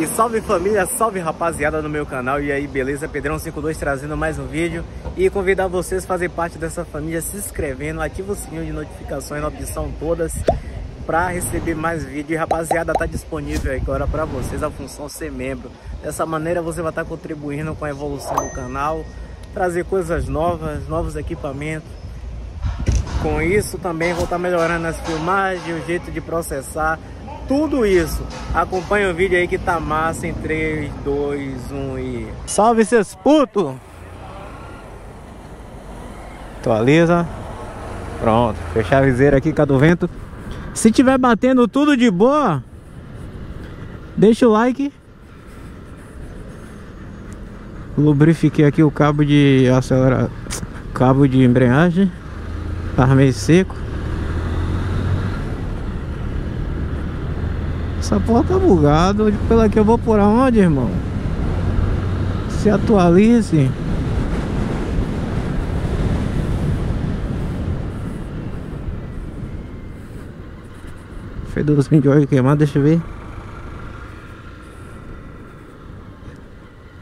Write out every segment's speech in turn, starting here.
E salve família, salve rapaziada no meu canal. E aí beleza, Pedrão52 trazendo mais um vídeo. E convidar vocês a fazer parte dessa família Se inscrevendo, ativa o sininho de notificações na opção todas Pra receber mais vídeo. E rapaziada, tá disponível agora pra vocês a função ser membro. Dessa maneira você vai estar contribuindo com a evolução do canal Trazer coisas novas, novos equipamentos. Com isso também vou estar melhorando as filmagens, o jeito de processar tudo isso. Acompanha o vídeo aí que tá massa em 3, 2, 1 e... Salve seus putos! Atualiza. Pronto, fechar a viseira aqui com a do vento. Se tiver batendo tudo de boa, deixa o like. Lubrifiquei aqui o cabo de acelerar, cabo de embreagem. Tava meio seco. Essa porra tá bugado. Pela que eu vou por aonde, irmão? Se atualize. Fedorzinho de óleo queimado, deixa eu ver.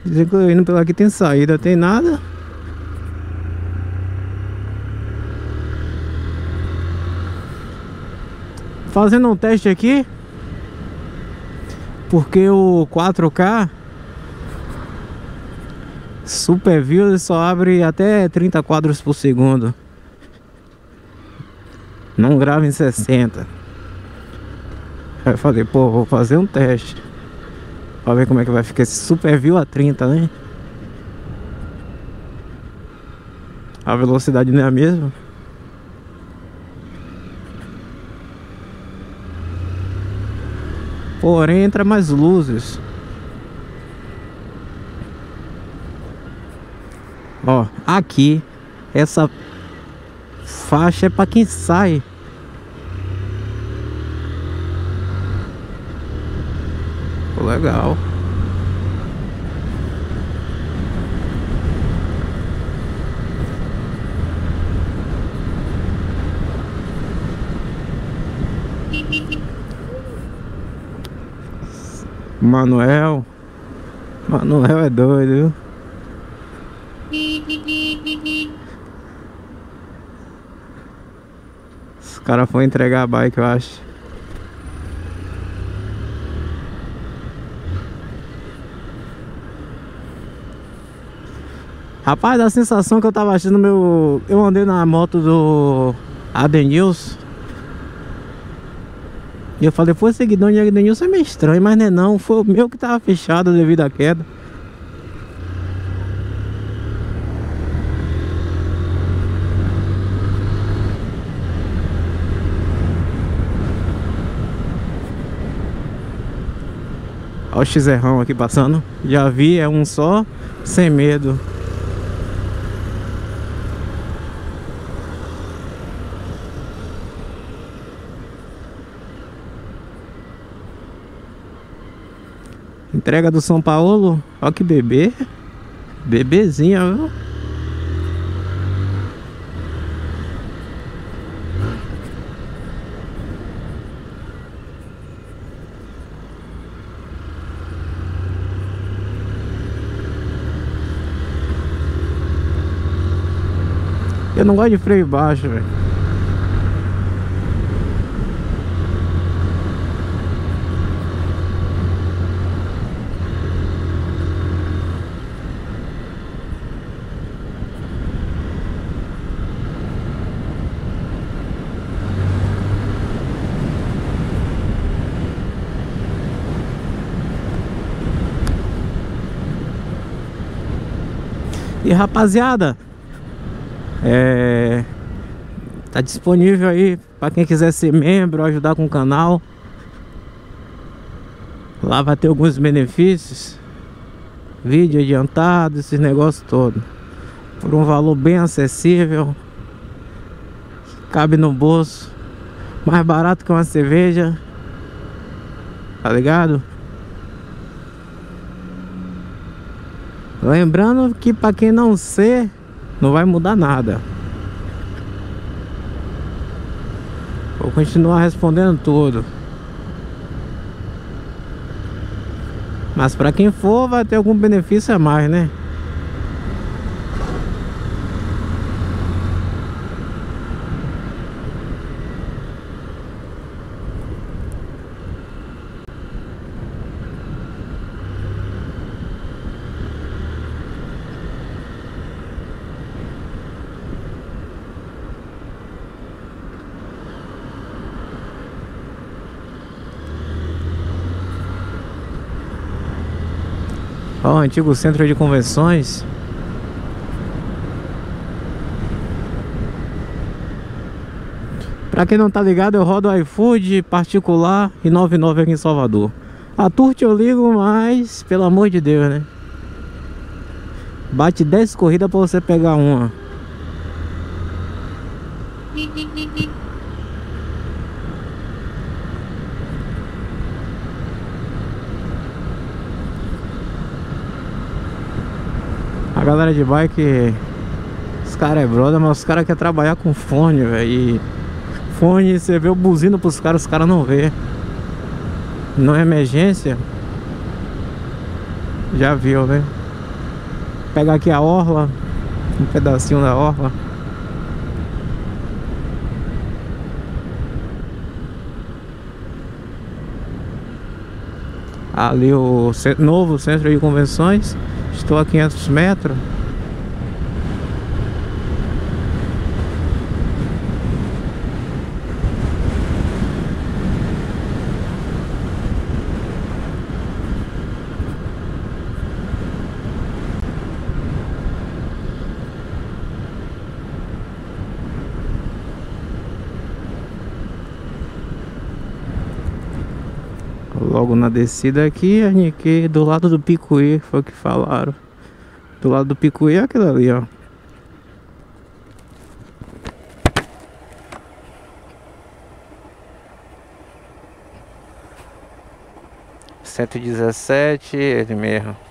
Dizem que eu indo pela aqui tem saída, tem nada. Fazendo um teste aqui porque o 4K Super View só abre até 30 quadros por segundo. Não grava em 60 Aí eu falei, pô, vou fazer um teste Pra ver como é que vai ficar esse Super View a 30, né? A velocidade não é a mesma Porém entra mais luzes. Ó, aqui Essa faixa é pra quem sai. Legal Manuel. Manuel é doido, viu? Os caras foram entregar a bike, eu acho. Rapaz, a sensação que eu tava achando meu... Eu andei na moto do Adenils e eu falei, foi seguidão de Agnilson é meio estranho, mas não é não, foi o meu que tava fechado devido à queda. Olha o xerrão aqui passando. Já vi, é um só, sem medo. Entrega do São Paulo. Olha que bebê. Bebezinha, viu? Eu não gosto de freio baixo, velho. Rapaziada, é, tá disponível aí para quem quiser ser membro, ajudar com o canal. Lá vai ter alguns benefícios, vídeo adiantado, esses negócios todos. Por um valor bem acessível, cabe no bolso, mais barato que uma cerveja, tá ligado? Lembrando que para quem não ser, não vai mudar nada. Vou continuar respondendo tudo. Mas para quem for vai ter algum benefício a mais, né? Ó, o antigo centro de convenções. Pra quem não tá ligado, eu rodo iFood particular e 99 aqui em Salvador. A Turte eu ligo, mas pelo amor de Deus, né? Bate 10 corridas pra você pegar uma. A galera de bike, os caras é brother, mas os caras querem trabalhar com fone, velho. Fone, você vê o buzino pros caras, os caras não vê. Não é emergência. Já viu, né? Pegar aqui a orla, um pedacinho da orla. Ali o novo centro de convenções. Estou a 500 metros. Logo na descida aqui, a Nikkei do lado do Picuí, foi o que falaram. Do lado do Picuí é aquilo ali, ó. Cento e dezessete, ele mesmo.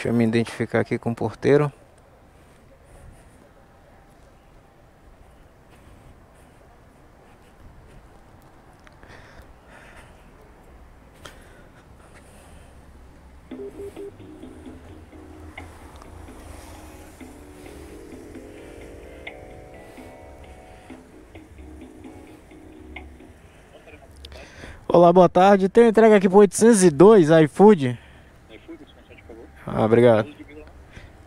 Deixa eu me identificar aqui com o porteiro. Olá, boa tarde. Tem entrega aqui por 802 iFood. Ah, obrigado.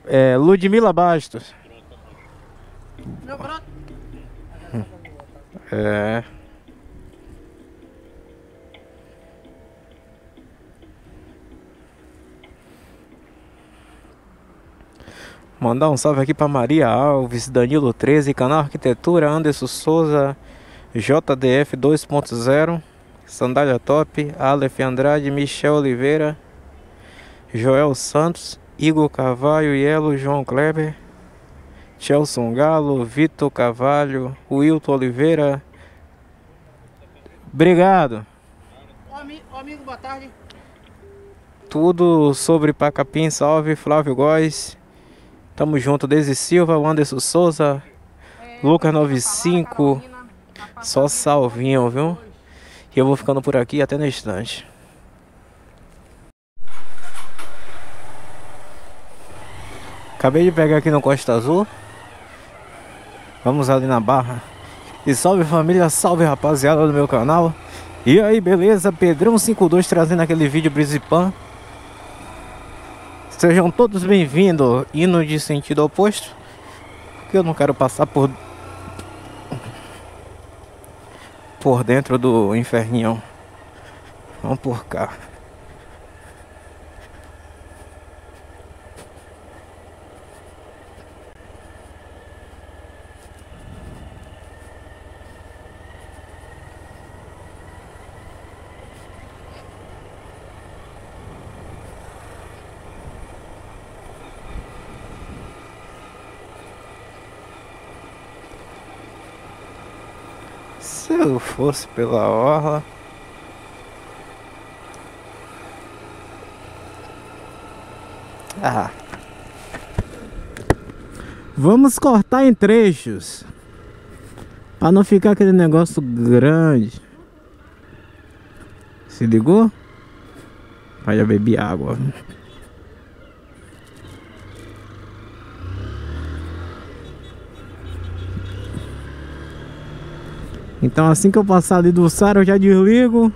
É, Ludmila Bastos. É. Mandar um salve aqui para Maria Alves, Danilo 13, Canal Arquitetura, Anderson Souza, JDF 2.0, Sandália Top, Aleph Andrade, Michel Oliveira, Joel Santos, Igor Carvalho, Yelo, João Kleber, Chelson Galo, Vitor Carvalho, Wilton Oliveira. Obrigado. Ô amigo, boa tarde. Tudo sobre Pacapim, salve, Flávio Góes. Tamo junto, Desde Silva, Anderson Souza, é, Lucas 95. Só salvinho, viu? E eu vou ficando por aqui até no instante. Acabei de pegar aqui no Costa Azul. Vamos ali na barra. E salve família, salve rapaziada do meu canal. E aí, beleza? Pedrão52 trazendo aquele vídeo Brisipan. Sejam todos bem-vindos, indo de sentido oposto. Porque eu não quero passar por por dentro do inferninho. Vamos por cá. fosse pela orla. Ah. Vamos cortar em trechos. Para não ficar aquele negócio grande. Se ligou? Aí beber bebi água. Então assim que eu passar ali do Sara eu já desligo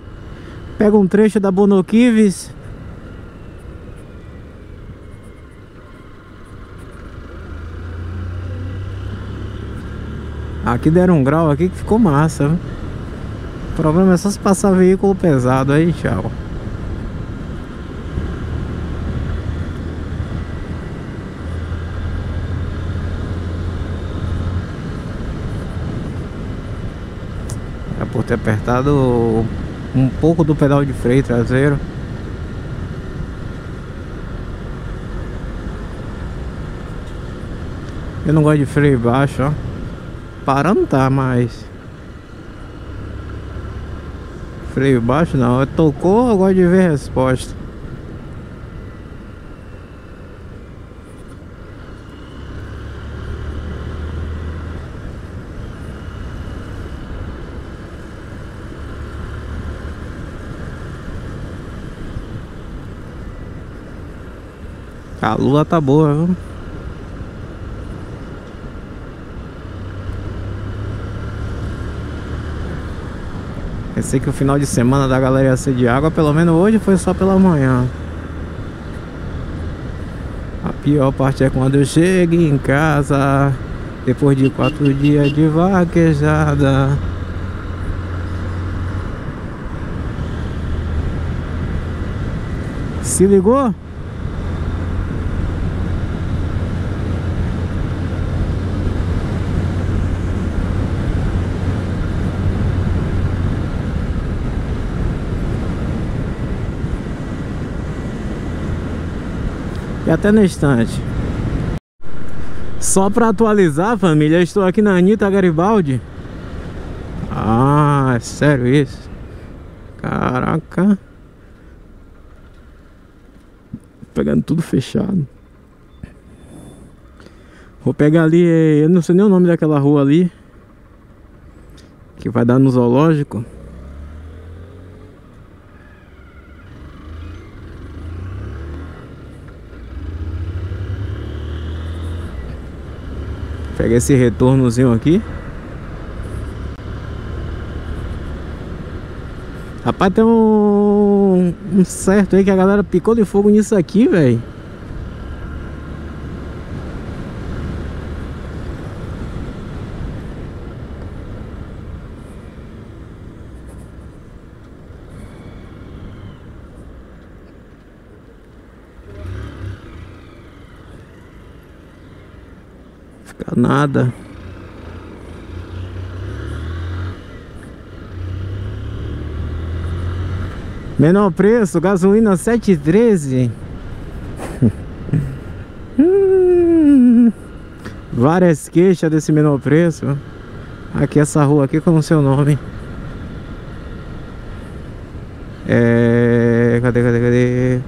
Pego um trecho da Bonoquives Aqui deram um grau aqui que ficou massa? O problema é só se passar veículo pesado aí, tchau ter apertado um pouco do pedal de freio traseiro. Eu não gosto de freio baixo, ó. Parando tá, mas... Freio baixo não, tocou, eu gosto de ver a resposta. A lua tá boa, viu? Pensei que o final de semana da galera ia ser de água, pelo menos hoje foi só pela manhã. A pior parte é quando eu chego em casa, depois de quatro dias de vaquejada. Se ligou? E até no instante. Só para atualizar, família, estou aqui na Anitta Garibaldi. Ah, é sério isso? Caraca. Pegando tudo fechado. Vou pegar ali, eu não sei nem o nome daquela rua ali. Que vai dar no zoológico. Pega esse retornozinho aqui. Rapaz, tem um, um certo aí que a galera picou de fogo nisso aqui, velho. Nada. Menor preço, gasolina 7,13. hum, várias queixas desse menor preço. Aqui essa rua aqui com o seu nome. É... Cadê, cadê, cadê?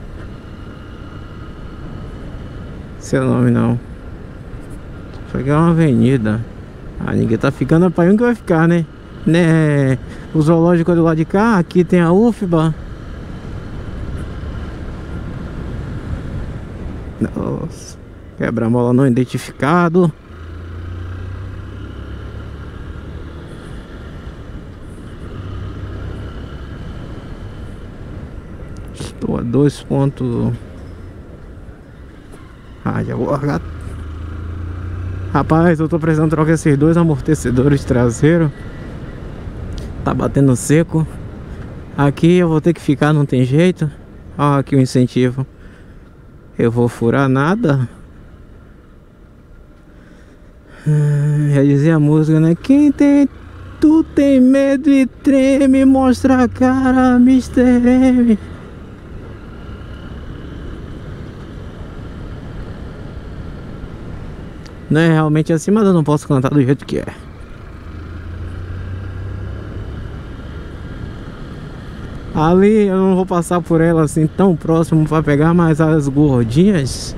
Seu nome não. Pegar uma avenida. Ah, ninguém tá ficando para um que vai ficar, né? Né? O zoológico do lado de cá, aqui tem a UFBA. Nossa. Quebra-mola não identificado. Estou a dois pontos. Ah, já vou largar Rapaz, eu tô precisando trocar esses dois amortecedores traseiros. Tá batendo seco. Aqui eu vou ter que ficar, não tem jeito. Ó, aqui o incentivo. Eu vou furar nada. Ah, já dizia a música, né? Quem tem. Tu tem medo e treme, mostra a cara, Mr. M. não é realmente assim, mas eu não posso cantar do jeito que é. Ali eu não vou passar por ela assim tão próximo para pegar, mais as gordinhas.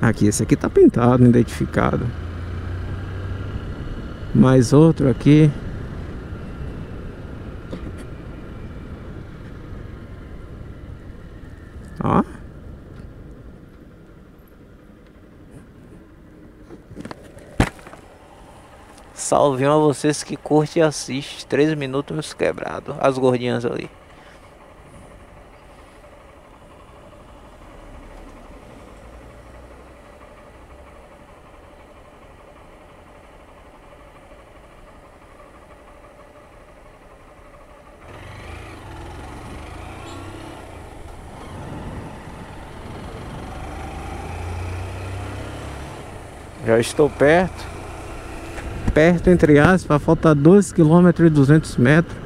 Aqui, esse aqui tá pintado, identificado. Mais outro aqui. Salve a vocês que curte e assiste 3 minutos quebrado. As gordinhas ali. Já estou perto. Perto, entre aspas, falta 2 km e 200 metros.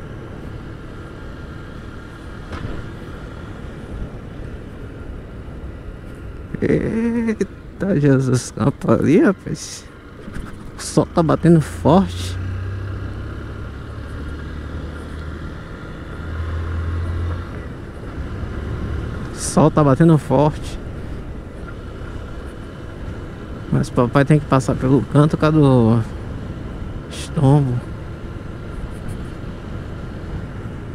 Eita Jesus, campo ali, rapaz. O sol tá batendo forte. O sol tá batendo forte. Mas papai tem que passar pelo canto por estômago.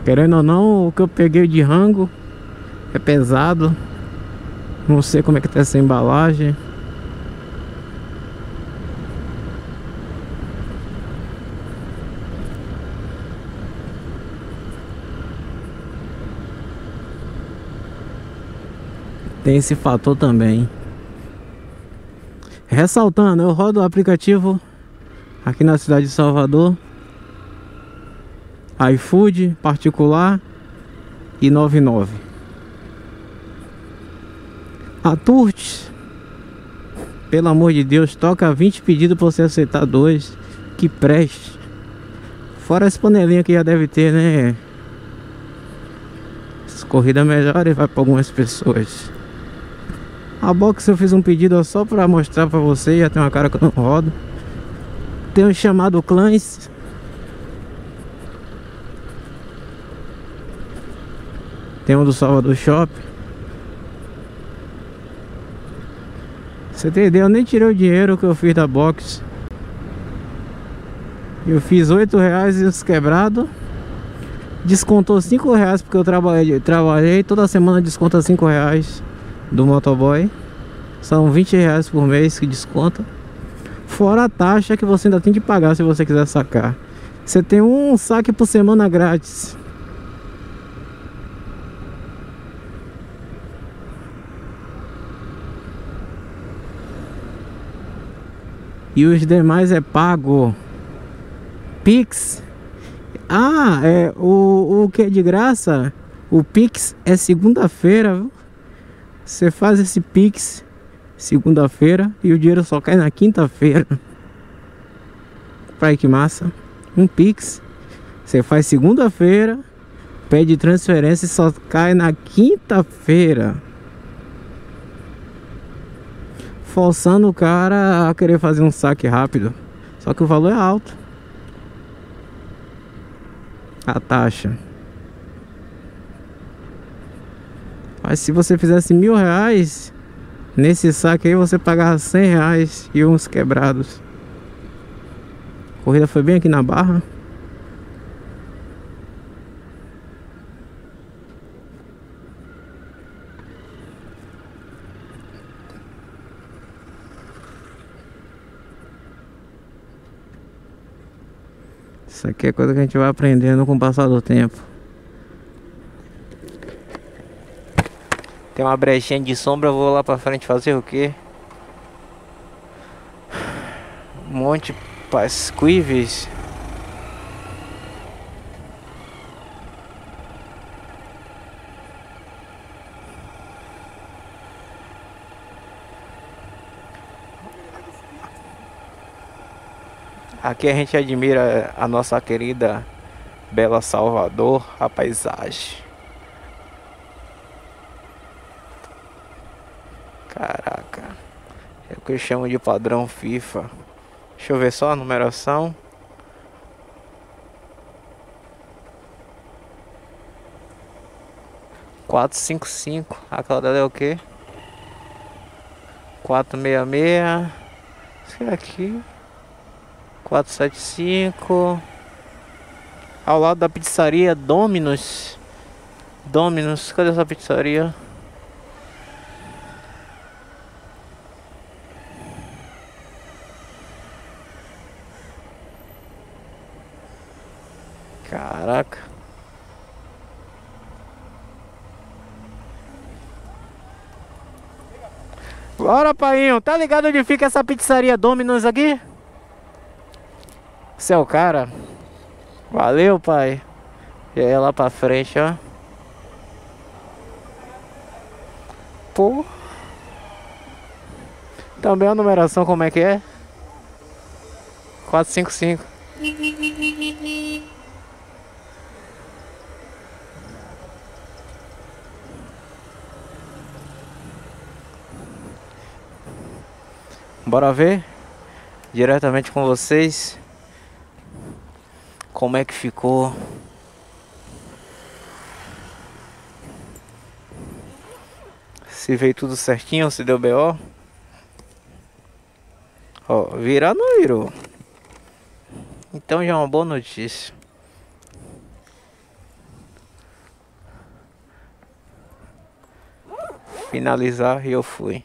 Querendo ou não, o que eu peguei de rango é pesado. Não sei como é que tá essa embalagem. Tem esse fator também. Ressaltando, eu rodo o aplicativo aqui na cidade de Salvador. iFood particular e 99. A Turtes, pelo amor de Deus, toca 20 pedidos para você aceitar dois. Que preste. Fora as panelinhas que já deve ter, né? As corridas melhores vai para algumas pessoas. A box eu fiz um pedido só pra mostrar pra você, já tem uma cara que eu não rodo. Tem um chamado Clãs. Tem um do Salvador Shop. Você entendeu? Eu nem tirei o dinheiro que eu fiz da box. Eu fiz 8 reais e os quebrados. Descontou 5 reais porque eu trabalhei, trabalhei. Toda semana desconta 5 reais do motoboy. São 20 reais por mês que desconta. Fora a taxa que você ainda tem que pagar se você quiser sacar. Você tem um saque por semana grátis. E os demais é pago. Pix. Ah, é o, o que é de graça? O Pix é segunda-feira? Você faz esse Pix segunda-feira e o dinheiro só cai na quinta-feira. Pai que massa. Um Pix. Você faz segunda-feira, pede transferência e só cai na quinta-feira. Forçando o cara a querer fazer um saque rápido. Só que o valor é alto. A taxa. Mas se você fizesse mil reais Nesse saque aí você pagava 100 reais e uns quebrados. A corrida foi bem aqui na barra. Isso aqui é coisa que a gente vai aprendendo com o passar do tempo Tem uma brechinha de sombra, eu vou lá pra frente fazer o quê? Monte Pasquives. Aqui a gente admira a nossa querida Bela Salvador, a paisagem. Caraca. É o que eu chamo de padrão FIFA. Deixa eu ver só a numeração. Quatro, cinco, cinco. Aquela dela é o quê? 466. Esse aqui. 475. Ao lado da pizzaria Dominus. Dominus, cadê essa pizzaria? Caraca. Bora. Tá ligado onde fica essa pizzaria Dominus aqui? Você é o cara? Valeu, pai. E aí, lá pra frente, ó. Pô. Também a numeração como é que é? 455. Bora ver diretamente com vocês como é que ficou. Se veio tudo certinho, se deu BO. Ó, virar não virou. Então já é uma boa notícia. Finalizar e eu fui.